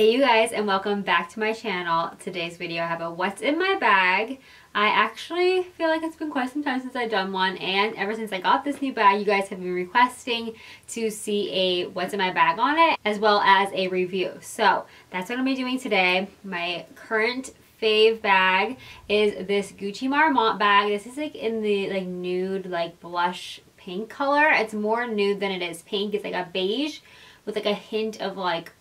Hey you guys and welcome back to my channel. Today's video I have a what's in my bag. I actually feel like it's been quite some time since I've done one and ever since I got this new bag you guys have been requesting to see a what's in my bag on it as well as a review. So that's what I'm going to be doing today. My current fave bag is this Gucci Marmont bag. This is like in the like nude like blush pink color. It's more nude than it is pink. It's like a beige with like a hint of like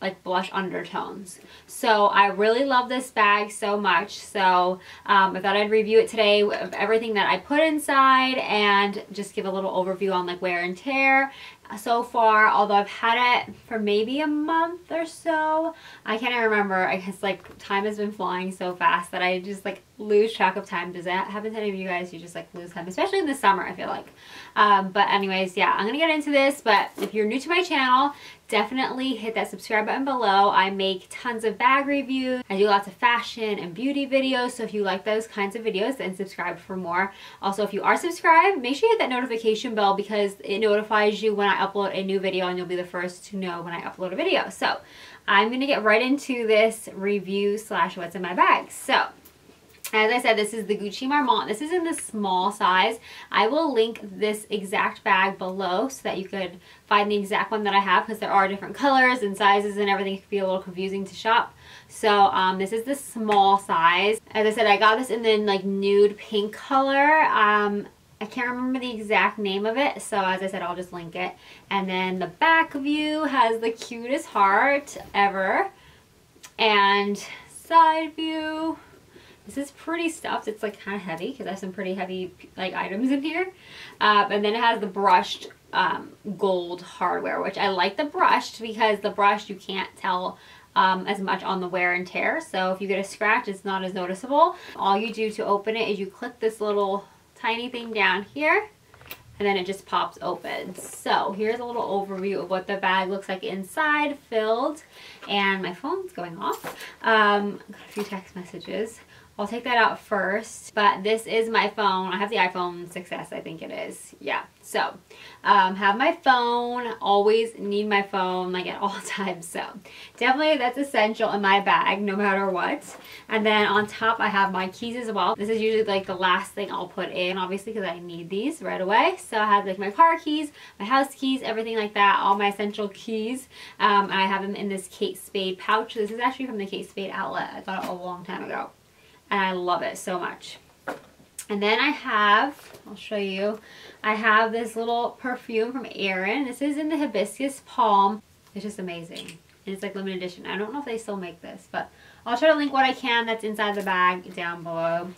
like blush undertones. So I really love this bag so much. So um, I thought I'd review it today of everything that I put inside and just give a little overview on like wear and tear so far although I've had it for maybe a month or so I can't remember. I guess like time has been flying so fast that I just like lose track of time. Does that happen to any of you guys? You just like lose time especially in the summer I feel like. Um, but anyways yeah I'm gonna get into this but if you're new to my channel definitely hit that subscribe button below. I make tons of bag reviews. I do lots of fashion and beauty videos so if you like those kinds of videos then subscribe for more. Also if you are subscribed make sure you hit that notification bell because it notifies you when I upload a new video and you'll be the first to know when I upload a video. So I'm going to get right into this review slash what's in my bag. So as I said, this is the Gucci Marmont. This is in the small size. I will link this exact bag below so that you could find the exact one that I have because there are different colors and sizes and everything. It could be a little confusing to shop. So um, this is the small size. As I said, I got this in the like nude pink color. Um, I can't remember the exact name of it, so as I said, I'll just link it. And then the back view has the cutest heart ever. And side view, this is pretty stuffed. It's like kind of heavy because I have some pretty heavy like items in here. Uh, and then it has the brushed um, gold hardware, which I like the brushed because the brushed you can't tell um, as much on the wear and tear. So if you get a scratch, it's not as noticeable. All you do to open it is you click this little tiny thing down here and then it just pops open. So here's a little overview of what the bag looks like inside, filled, and my phone's going off. Um, got a few text messages. I'll take that out first, but this is my phone. I have the iPhone 6s, I think it is. Yeah, so um, have my phone, always need my phone like at all times. So definitely that's essential in my bag no matter what. And then on top I have my keys as well. This is usually like the last thing I'll put in obviously because I need these right away. So I have like my car keys, my house keys, everything like that, all my essential keys. Um, I have them in this Kate Spade pouch. This is actually from the Kate Spade outlet. I got it a long time ago and I love it so much. And then I have, I'll show you, I have this little perfume from AERIN. This is in the Hibiscus Palm. It's just amazing. And it's like limited edition. I don't know if they still make this, but I'll try to link what I can that's inside the bag down below.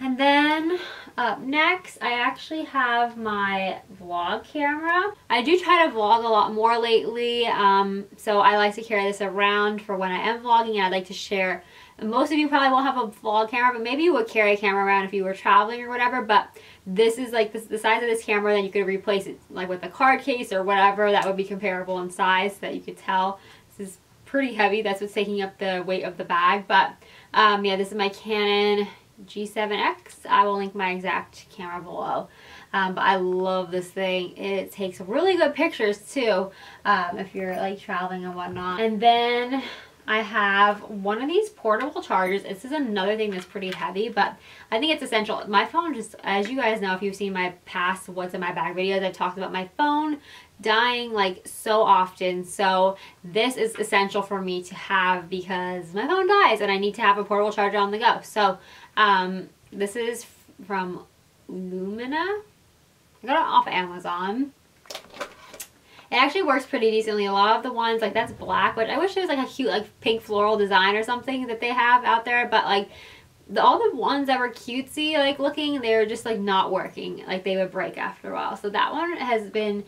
And then up next, I actually have my vlog camera. I do try to vlog a lot more lately, um, so I like to carry this around for when I am vlogging and I like to share most of you probably won't have a vlog camera, but maybe you would carry a camera around if you were traveling or whatever. But this is like the size of this camera, then you could replace it like with a card case or whatever that would be comparable in size so that you could tell. This is pretty heavy. That's what's taking up the weight of the bag. But um, yeah, this is my Canon G7X. I will link my exact camera below. Um, but I love this thing. It takes really good pictures too um, if you're like traveling and whatnot. And then I have one of these portable chargers. This is another thing that's pretty heavy, but I think it's essential. My phone just, as you guys know, if you've seen my past what's in my bag videos, I've talked about my phone dying like so often. So this is essential for me to have because my phone dies and I need to have a portable charger on the go. So um, this is from Lumina. I got it off Amazon. It actually works pretty decently. A lot of the ones, like that's black, but I wish there was like a cute like pink floral design or something that they have out there. But like the, all the ones that were cutesy like looking, they were just like not working. Like they would break after a while. So that one has been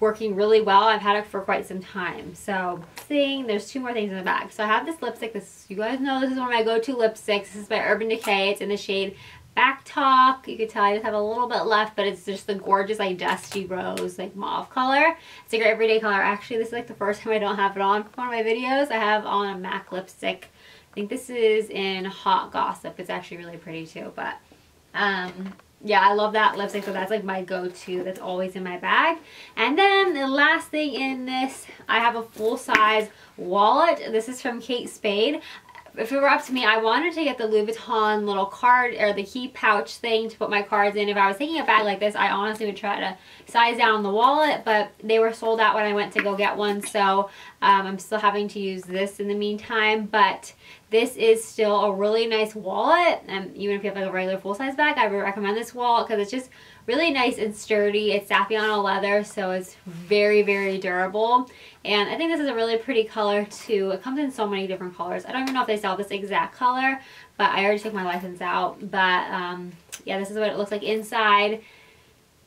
working really well. I've had it for quite some time. So seeing there's two more things in the bag. So I have this lipstick. This you guys know this is one of my go-to lipsticks. This is by Urban Decay. It's in the shade Backtalk. You can tell I just have a little bit left, but it's just the gorgeous like dusty rose like mauve color. It's a great everyday color. Actually, this is like the first time I don't have it on for one of my videos. I have on a MAC lipstick. I think this is in Hot Gossip. It's actually really pretty too, but um, yeah, I love that lipstick, so that's like my go-to. That's always in my bag. And then the last thing in this, I have a full-size wallet. This is from Kate Spade if it were up to me, I wanted to get the Louis Vuitton little card or the key pouch thing to put my cards in. If I was taking a bag like this, I honestly would try to size down the wallet, but they were sold out when I went to go get one, so um, I'm still having to use this in the meantime, but this is still a really nice wallet, and even if you have like a regular full-size bag, I would recommend this wallet because it's just really nice and sturdy. It's Saffiano leather, so it's very, very durable. And I think this is a really pretty color too. It comes in so many different colors. I don't even know if they sell this exact color, but I already took my license out. But um, yeah, this is what it looks like inside.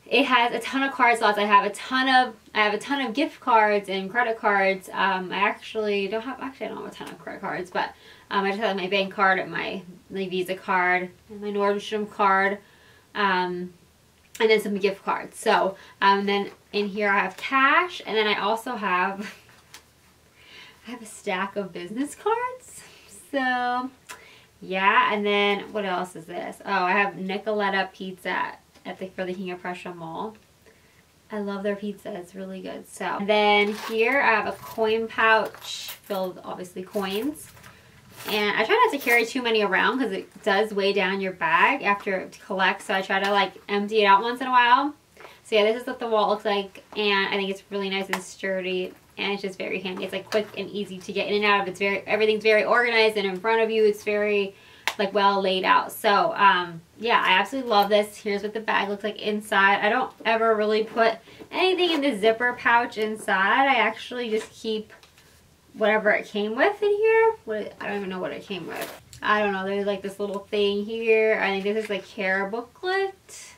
It has a ton of card slots. I have a ton of I have a ton of gift cards and credit cards. Um, I actually don't have actually I don't have a ton of credit cards, but um, I just have my bank card and my, my Visa card and my Nordstrom card. Um, and then some gift cards. So um, then in here I have cash and then I also have, I have a stack of business cards. So yeah, and then what else is this? Oh, I have Nicoletta Pizza at the, for the King of Prussia Mall. I love their pizza. It's really good. So and then here I have a coin pouch filled obviously coins. And I try not to carry too many around because it does weigh down your bag after it collects. So I try to like empty it out once in a while. So yeah, this is what the wall looks like. And I think it's really nice and sturdy. And it's just very handy. It's like quick and easy to get in and out of. It's very, everything's very organized and in front of you. It's very like well laid out. So um, yeah, I absolutely love this. Here's what the bag looks like inside. I don't ever really put anything in the zipper pouch inside. I actually just keep whatever it came with in here. What I don't even know what it came with. I don't know. There's like this little thing here. I think this is like care booklet.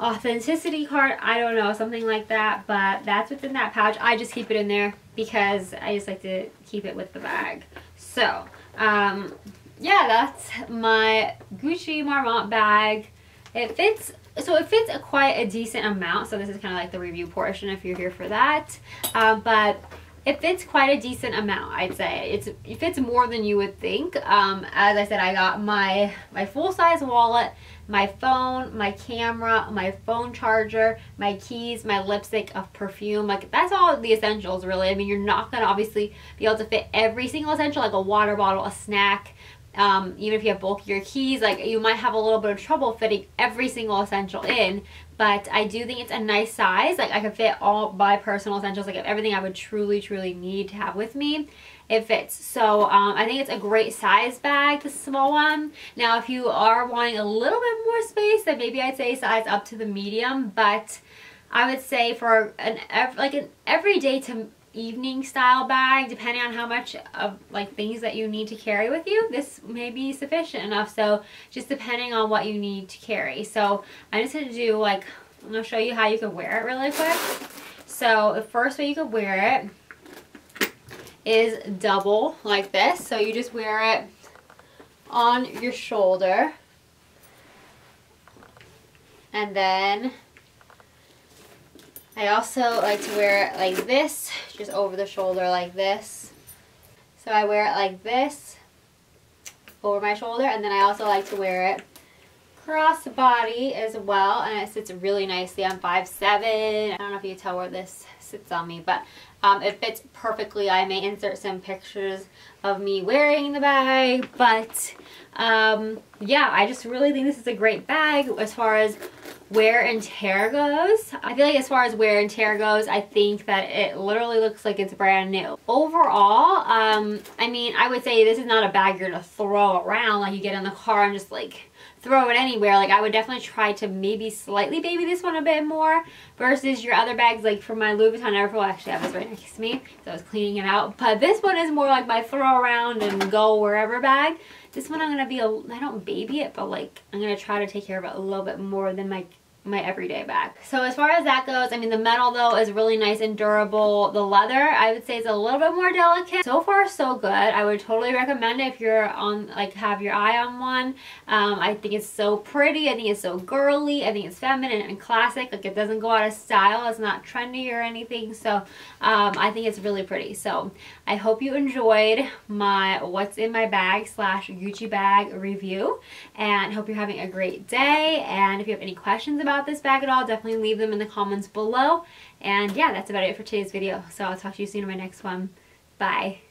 Authenticity card. I don't know. Something like that. But that's within that pouch. I just keep it in there because I just like to keep it with the bag. So, um, yeah, that's my Gucci Marmont bag. It fits so it fits a quite a decent amount so this is kind of like the review portion if you're here for that uh, but it fits quite a decent amount I'd say. It's it fits more than you would think. Um, as I said I got my my full-size wallet my phone my camera my phone charger my keys my lipstick of perfume. Like that's all the essentials really. I mean you're not gonna obviously be able to fit every single essential like a water bottle a snack um, even if you have bulkier keys, like you might have a little bit of trouble fitting every single essential in, but I do think it's a nice size. Like I could fit all my personal essentials, like everything I would truly, truly need to have with me. It fits. So um, I think it's a great size bag, the small one. Now if you are wanting a little bit more space, then maybe I'd say size up to the medium, but I would say for an like an everyday to evening style bag depending on how much of like things that you need to carry with you this may be sufficient enough. So just depending on what you need to carry. So I'm just going to do like I'm going to show you how you can wear it really quick. So the first way you could wear it is double like this. So you just wear it on your shoulder. And then I also like to wear it like this, just over the shoulder like this. So I wear it like this over my shoulder and then I also like to wear it cross body as well and it sits really nicely. I'm 5'7". I don't know if you can tell where this sits on me but um, it fits perfectly. I may insert some pictures of me wearing the bag but um, yeah I just really think this is a great bag as far as wear and tear goes, I feel like as far as wear and tear goes, I think that it literally looks like it's brand new. Overall, um, I mean, I would say this is not a bag you're to throw around like you get in the car and just like throw it anywhere. Like I would definitely try to maybe slightly baby this one a bit more versus your other bags like for my Louis Vuitton Neverfull. Actually, I have this right next to me, so I was cleaning it out. But this one is more like my throw around and go wherever bag. This one I'm going to be, a, I don't baby it, but like I'm going to try to take care of it a little bit more than my my everyday bag. So as far as that goes, I mean the metal though is really nice and durable. The leather I would say is a little bit more delicate. So far so good. I would totally recommend it if you're on like have your eye on one. Um, I think it's so pretty. I think it's so girly. I think it's feminine and classic. Like it doesn't go out of style. It's not trendy or anything. So um, I think it's really pretty. So I hope you enjoyed my what's in my bag slash Gucci bag review and hope you're having a great day. And if you have any questions about about this bag at all, definitely leave them in the comments below. And yeah, that's about it for today's video. So I'll talk to you soon in my next one. Bye.